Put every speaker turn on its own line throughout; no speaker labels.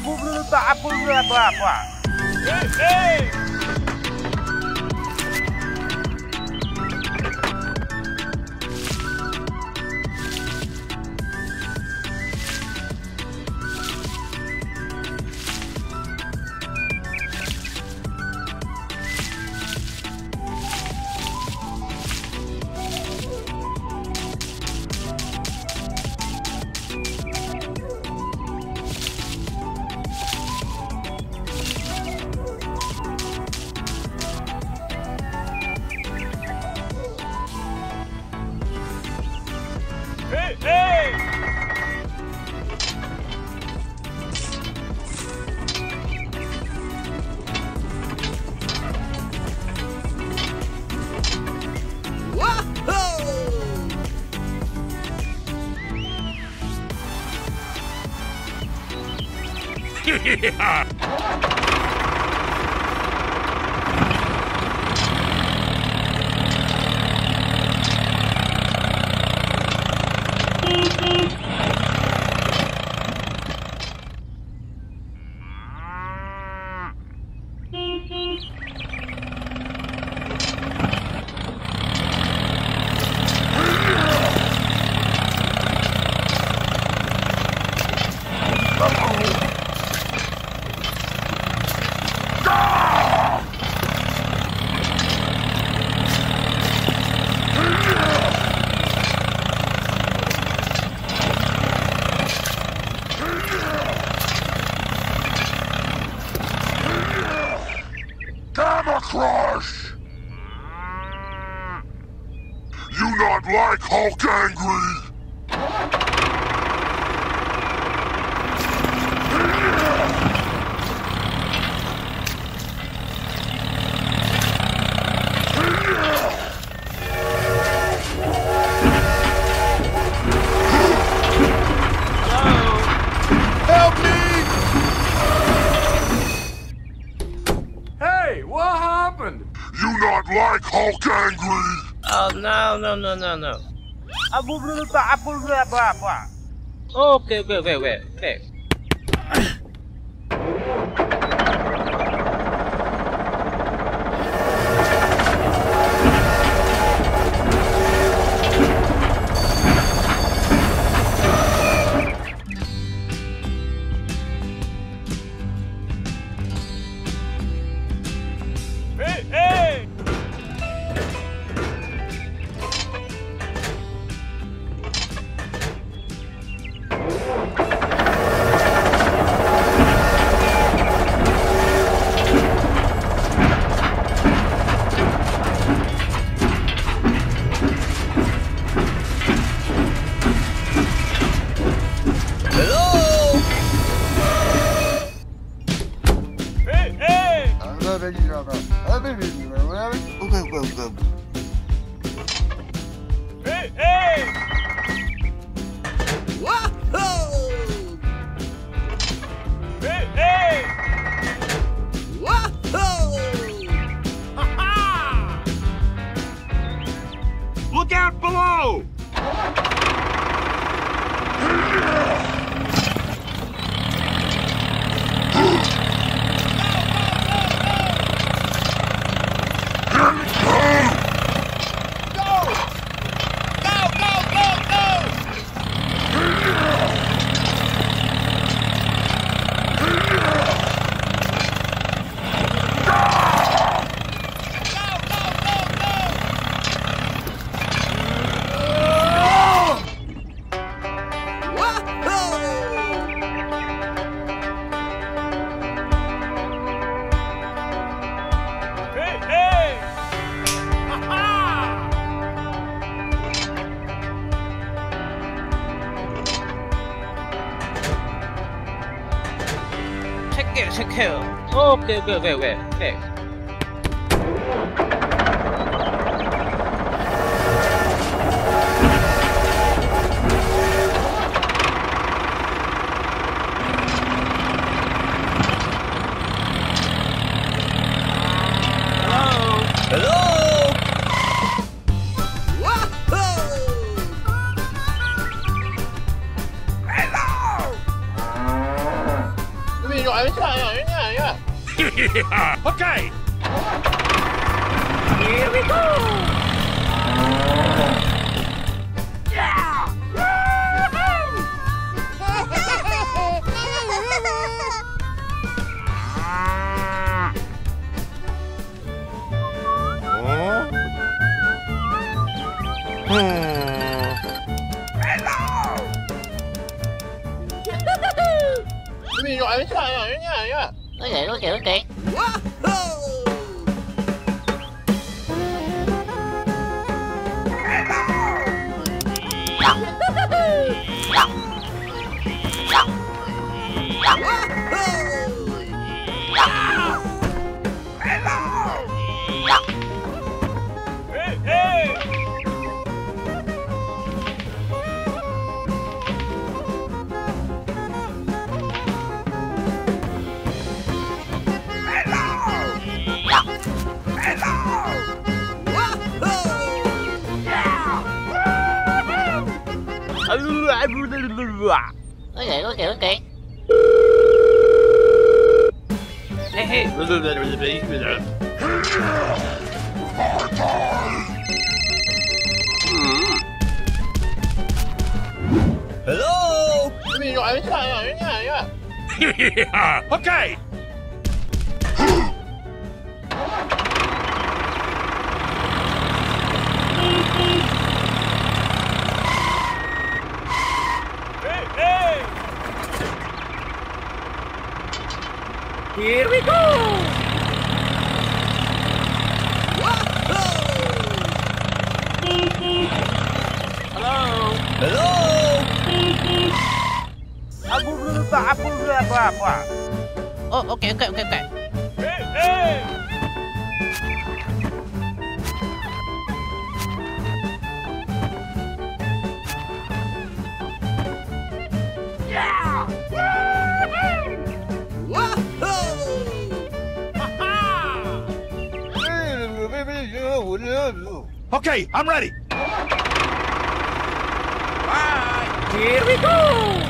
Aku belum tak apa apa apa. Hey, hey. Yeah!
Like Hulk Angry? like Hulk angry?
Oh, no, no, no, no, no.
Aku belum tak apa apa.
Okay, okay, okay, okay, okay. Okay, okay, okay,
Hey,
Okay, okay, okay.
Hey, hey.
Hello. Okay.
Here we go! Hello?
Hello.
Abu lupa, abu lupa, apa?
Oh, okay, okay, okay, okay.
Hey, hey!
Okay, I'm ready.
Here we go!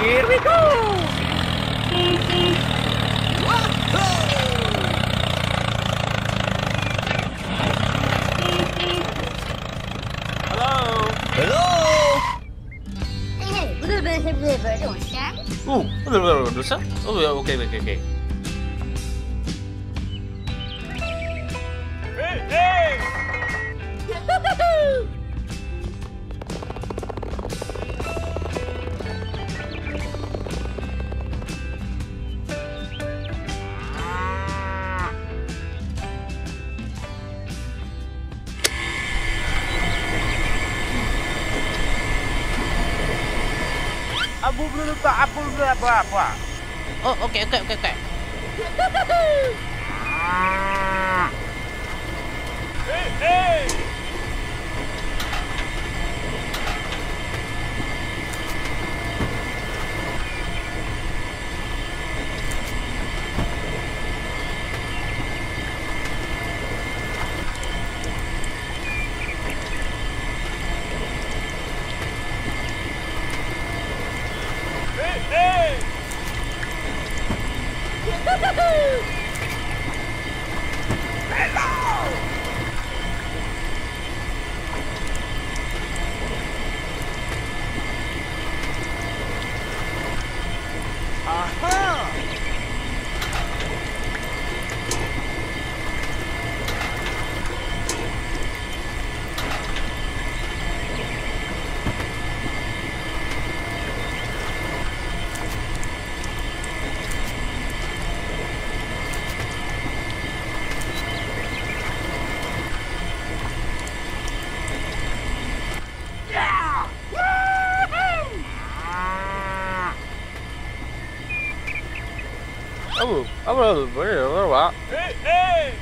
Here we go! Hello?
Hello.
Oh. Oh, okay, okay, okay.
Okay, okay, okay,
I'm gonna bring it a little while.
Hey, hey!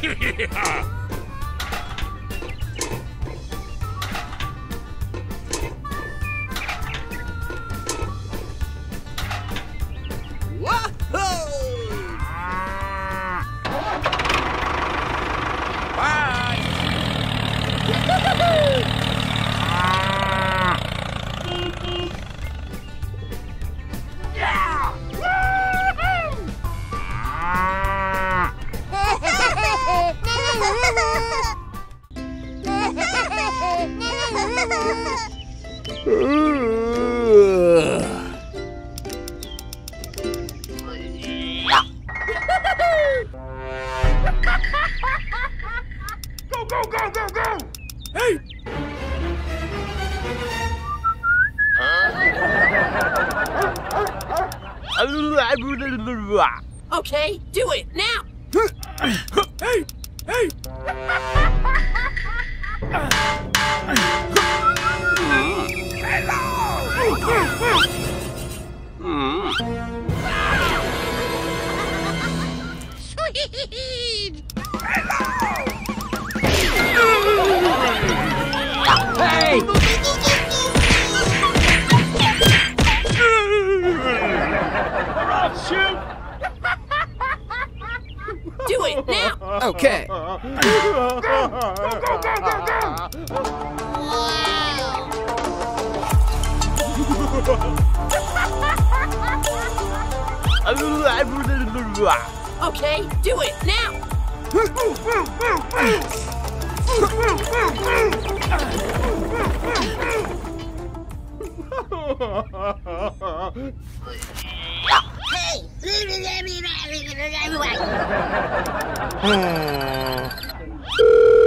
Go,
Okay, do it now.
Hey! Hey!
Okay.
Go, go, go, go, go!
Okay, do it now.
Hey!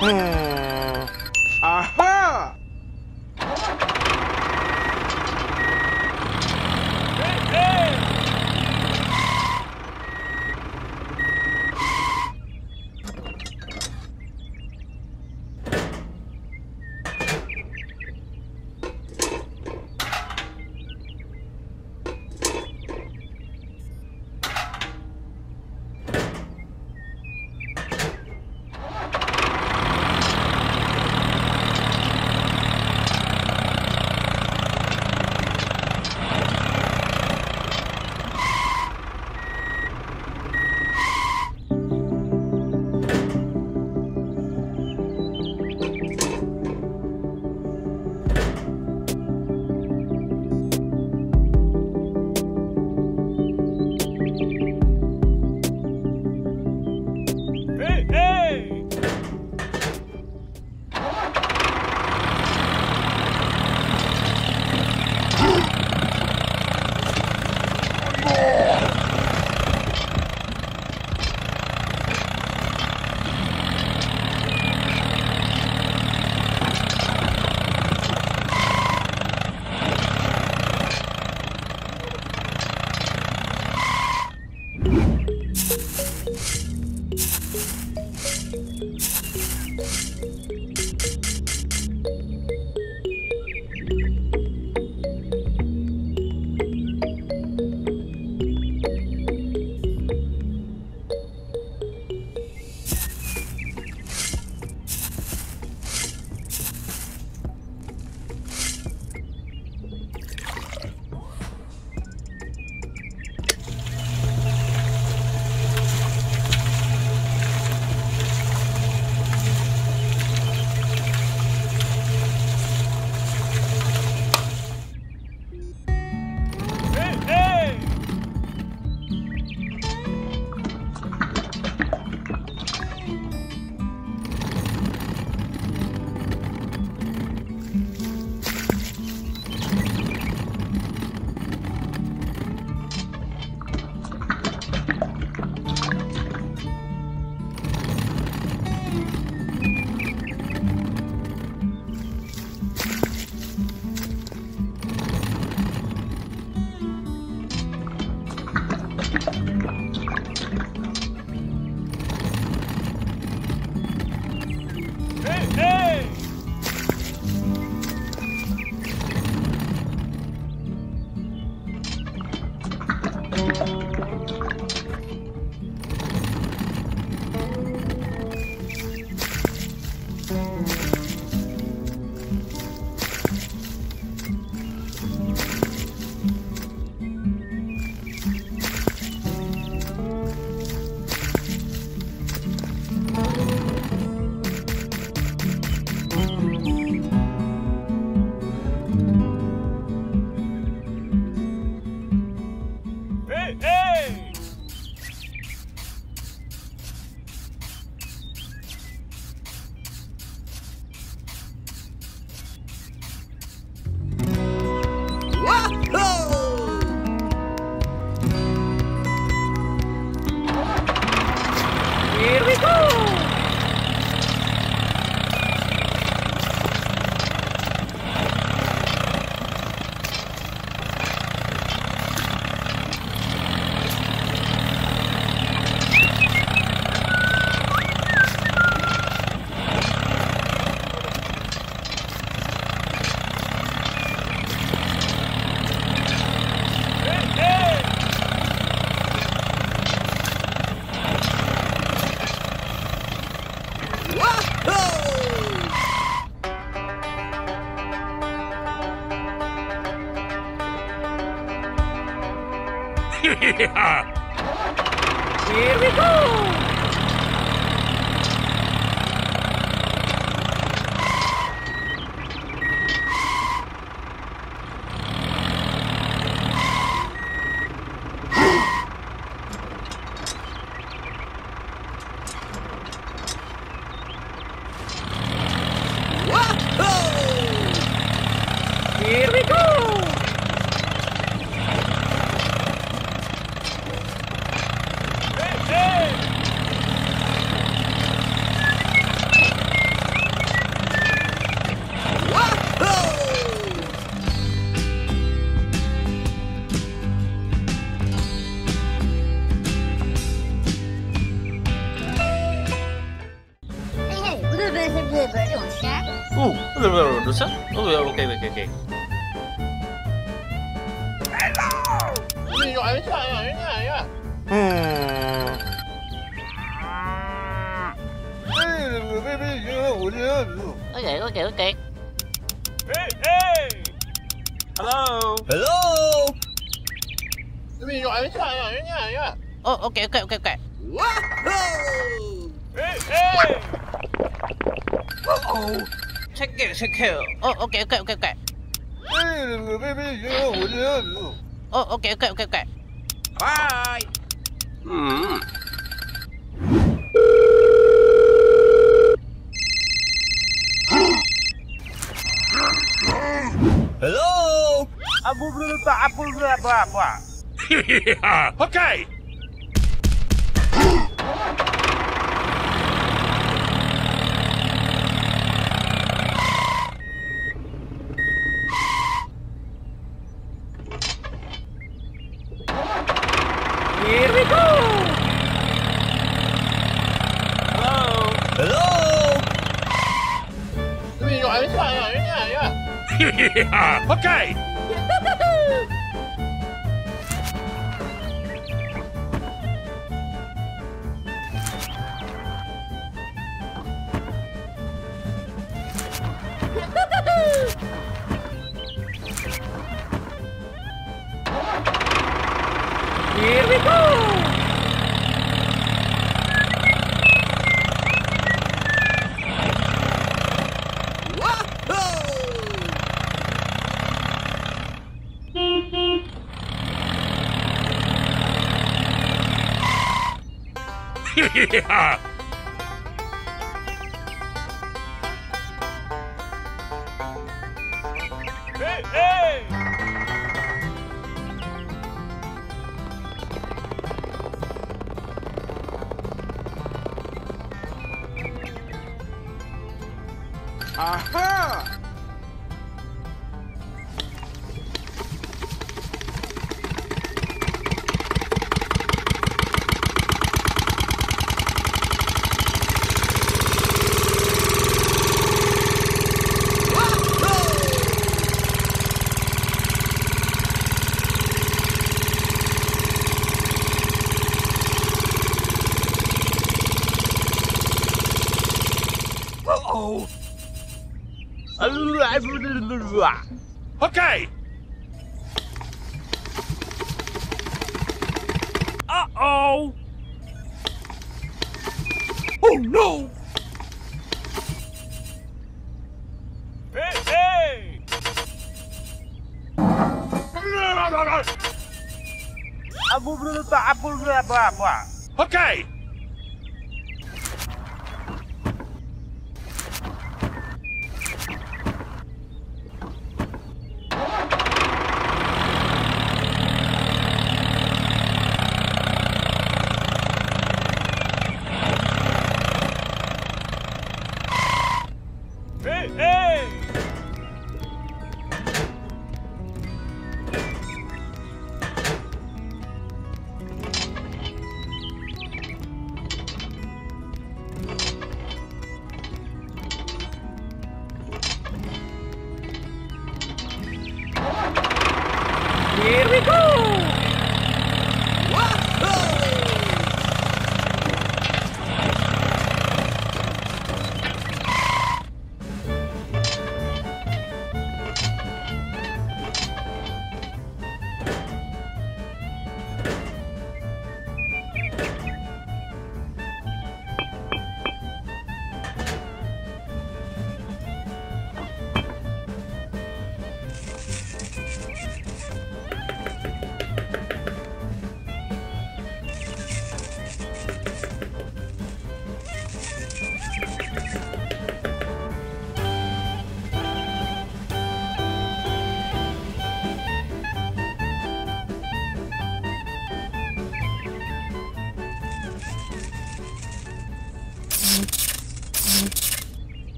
Hmm. Hello. Hello. Mình gọi với trời rồi nha nhá. Ồ ok okay okay okay
Wahoo!
Hey hey.
Oh. Check it, check it. Ồ ok ok ok ok. Ồ okay okay okay ok.
Bye. Mm.
Okay.
Here we go! Hello?
okay.
Hey,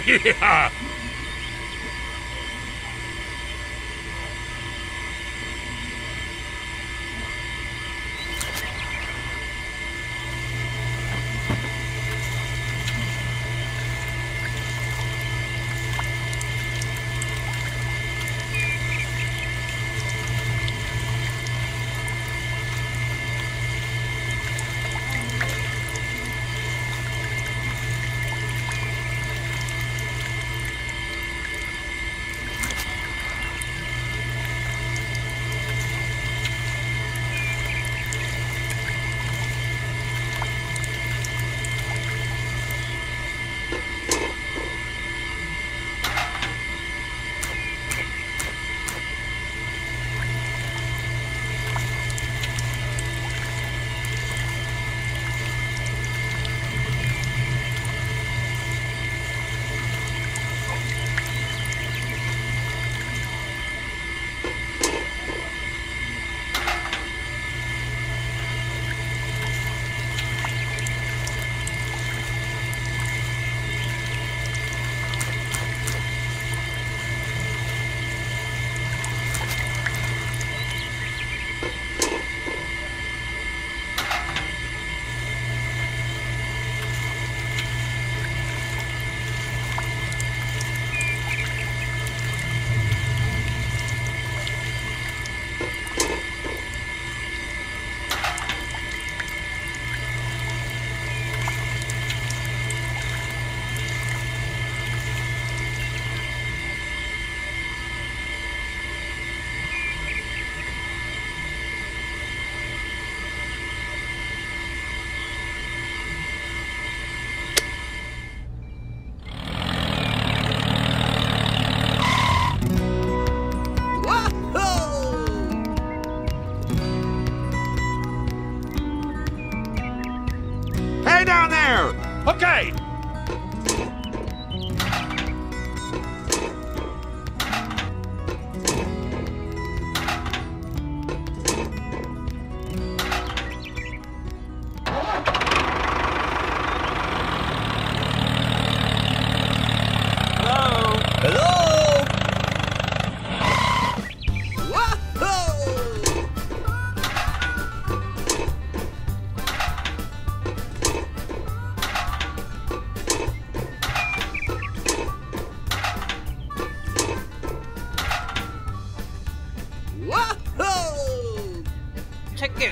yeah!
Okay!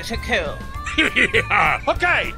Tactical.
yeah.
Okay.